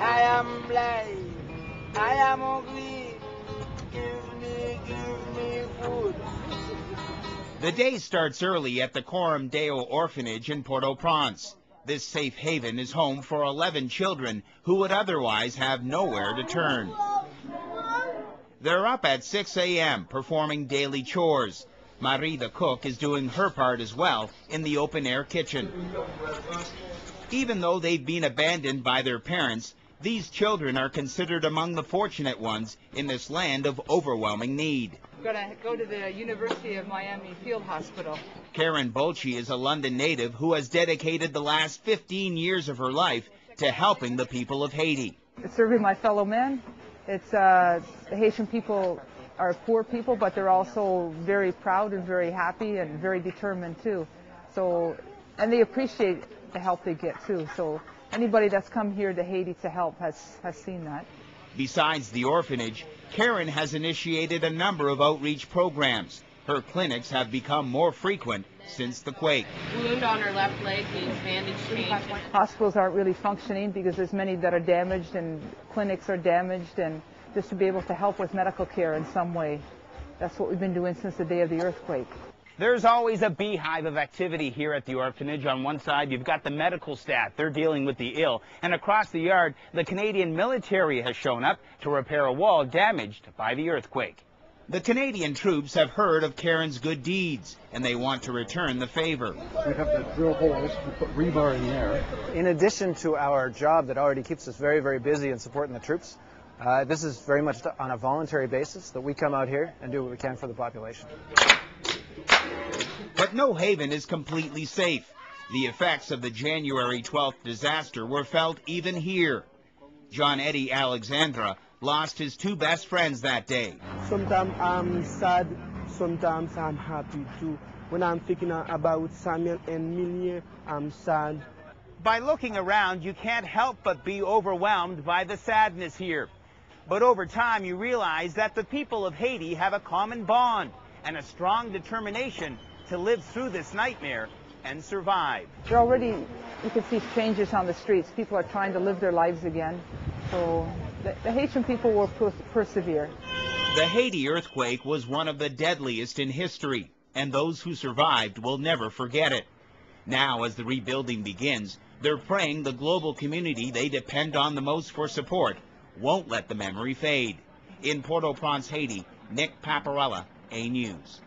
I am blind. I am ugly. Give me, give me food. The day starts early at the Coram Deo Orphanage in Port-au-Prince. This safe haven is home for 11 children who would otherwise have nowhere to turn. They're up at 6 a.m. performing daily chores. Marie the cook is doing her part as well in the open-air kitchen. Even though they've been abandoned by their parents, these children are considered among the fortunate ones in this land of overwhelming need. I'm going to go to the University of Miami Field Hospital. Karen Bolchi is a London native who has dedicated the last 15 years of her life to helping the people of Haiti. Serving my fellow men. It's uh, the Haitian people are poor people, but they're also very proud and very happy and very determined too. So, and they appreciate the help they get too. So anybody that's come here to Haiti to help has, has seen that. Besides the orphanage, Karen has initiated a number of outreach programs. Her clinics have become more frequent since the quake. Wound on her left leg needs bandage change. Hospitals aren't really functioning because there's many that are damaged and clinics are damaged and just to be able to help with medical care in some way. That's what we've been doing since the day of the earthquake. There's always a beehive of activity here at the orphanage. On one side, you've got the medical staff. They're dealing with the ill. And across the yard, the Canadian military has shown up to repair a wall damaged by the earthquake. The Canadian troops have heard of Karen's good deeds, and they want to return the favor. We have to drill holes and put rebar in there. In addition to our job that already keeps us very, very busy in supporting the troops, uh, this is very much on a voluntary basis that we come out here and do what we can for the population. But no haven is completely safe. The effects of the January 12th disaster were felt even here. John Eddie Alexandra lost his two best friends that day. Sometimes I'm sad, sometimes I'm happy too. When I'm thinking about Samuel and Millier, I'm sad. By looking around, you can't help but be overwhelmed by the sadness here. But over time, you realize that the people of Haiti have a common bond and a strong determination to live through this nightmare and survive. There already, you can see changes on the streets. People are trying to live their lives again. So the, the Haitian people will per persevere. The Haiti earthquake was one of the deadliest in history, and those who survived will never forget it. Now, as the rebuilding begins, they're praying the global community they depend on the most for support won't let the memory fade. In Port-au-Prince, Haiti, Nick Paparella, A News.